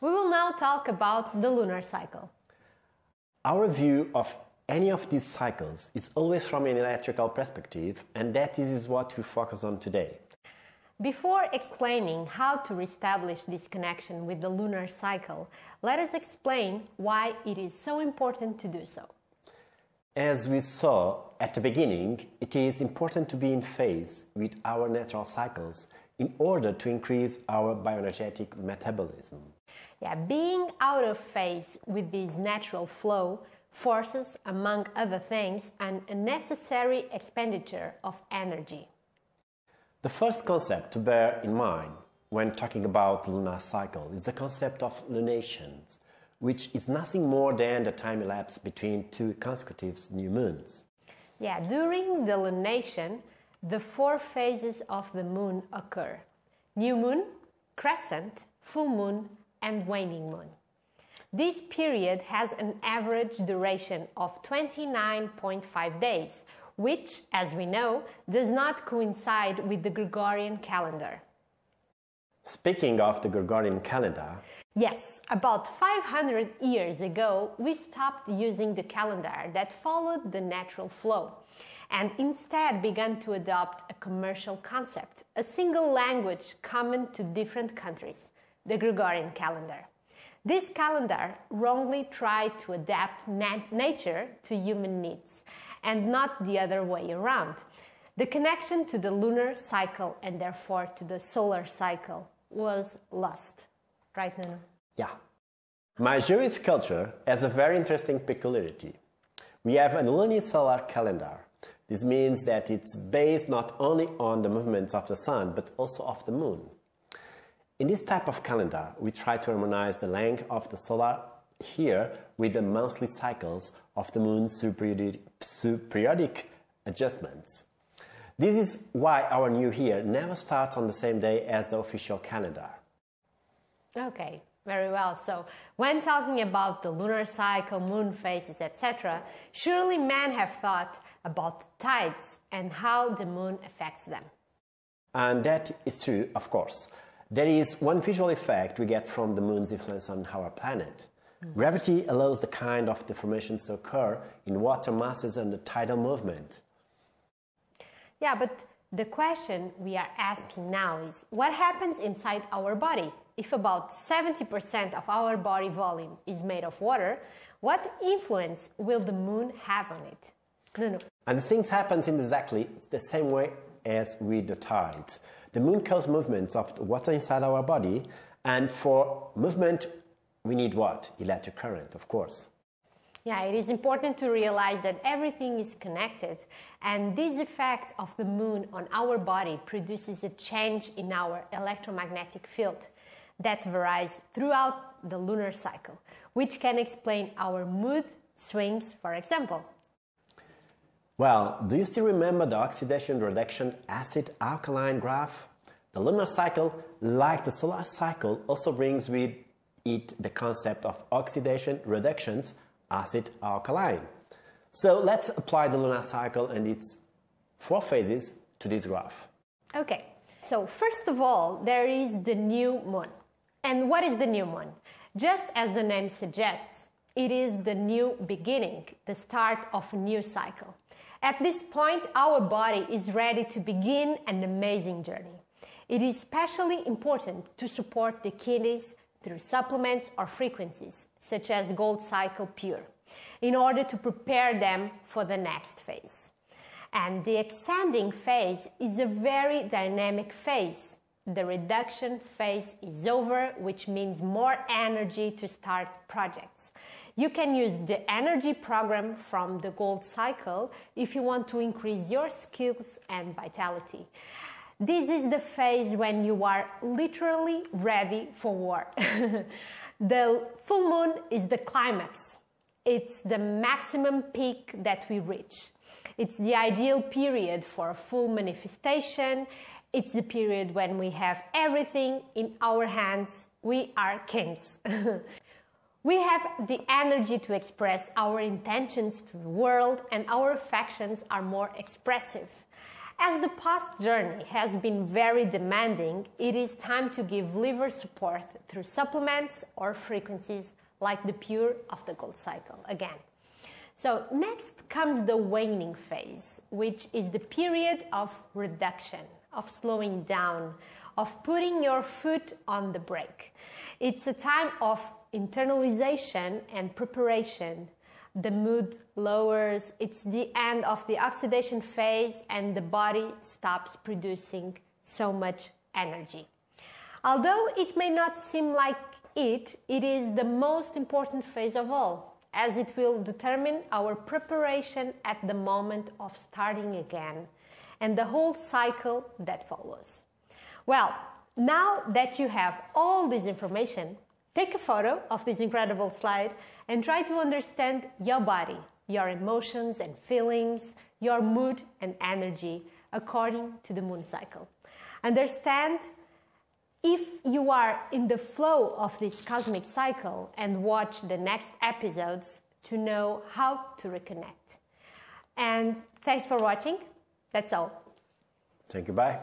We will now talk about the lunar cycle. Our view of any of these cycles is always from an electrical perspective, and that is what we focus on today. Before explaining how to reestablish this connection with the lunar cycle, let us explain why it is so important to do so. As we saw at the beginning, it is important to be in phase with our natural cycles in order to increase our bioenergetic metabolism. Yeah, being out of phase with this natural flow forces, among other things, an unnecessary expenditure of energy. The first concept to bear in mind when talking about the lunar cycle is the concept of lunations, which is nothing more than the time elapsed between two consecutive new moons. Yeah, during the lunation, the four phases of the moon occur new moon, crescent, full moon, and waning moon. This period has an average duration of 29.5 days, which, as we know, does not coincide with the Gregorian calendar. Speaking of the Gregorian calendar, Yes, about 500 years ago, we stopped using the calendar that followed the natural flow and instead began to adopt a commercial concept, a single language common to different countries, the Gregorian calendar. This calendar wrongly tried to adapt nat- nature to human needs and not the other way around. The connection to the lunar cycle and therefore to the solar cycle was lost. Right, Nuno? yeah. My Jewish culture has a very interesting peculiarity. We have a lunisolar calendar. This means that it's based not only on the movements of the sun but also of the moon. In this type of calendar, we try to harmonize the length of the solar year with the monthly cycles of the moon's periodic adjustments. This is why our new year never starts on the same day as the official calendar. Okay, very well. So, when talking about the lunar cycle, moon phases, etc., surely men have thought about tides and how the moon affects them. And that is true, of course. There is one visual effect we get from the moon's influence on our planet. Gravity allows the kind of deformations to occur in water masses and the tidal movement. Yeah, but the question we are asking now is what happens inside our body? If about 70% of our body volume is made of water, what influence will the moon have on it? No, no. And the things happens in exactly the same way as with the tides. The moon causes movements of the water inside our body, and for movement, we need what? Electric current, of course. Yeah, it is important to realize that everything is connected, and this effect of the moon on our body produces a change in our electromagnetic field that varies throughout the lunar cycle, which can explain our mood swings, for example. Well, do you still remember the oxidation reduction acid alkaline graph? The lunar cycle, like the solar cycle, also brings with it the concept of oxidation reductions acid alkaline. So let's apply the lunar cycle and its four phases to this graph. Okay, so first of all, there is the new moon. And what is the new moon? Just as the name suggests, it is the new beginning, the start of a new cycle. At this point, our body is ready to begin an amazing journey. It is especially important to support the kidneys through supplements or frequencies, such as Gold Cycle Pure, in order to prepare them for the next phase. And the ascending phase is a very dynamic phase. The reduction phase is over, which means more energy to start projects. You can use the energy program from the gold cycle if you want to increase your skills and vitality. This is the phase when you are literally ready for war. the full moon is the climax. It's the maximum peak that we reach. It's the ideal period for a full manifestation. It's the period when we have everything in our hands. We are kings. we have the energy to express our intentions to the world, and our affections are more expressive. As the past journey has been very demanding, it is time to give liver support through supplements or frequencies like the pure of the gold cycle again. So, next comes the waning phase, which is the period of reduction, of slowing down, of putting your foot on the brake. It's a time of internalization and preparation. The mood lowers, it's the end of the oxidation phase, and the body stops producing so much energy. Although it may not seem like it, it is the most important phase of all, as it will determine our preparation at the moment of starting again and the whole cycle that follows. Well, now that you have all this information, take a photo of this incredible slide and try to understand your body, your emotions and feelings, your mood and energy according to the moon cycle. Understand if you are in the flow of this cosmic cycle and watch the next episodes to know how to reconnect. And thanks for watching. That's all. Thank you. Bye.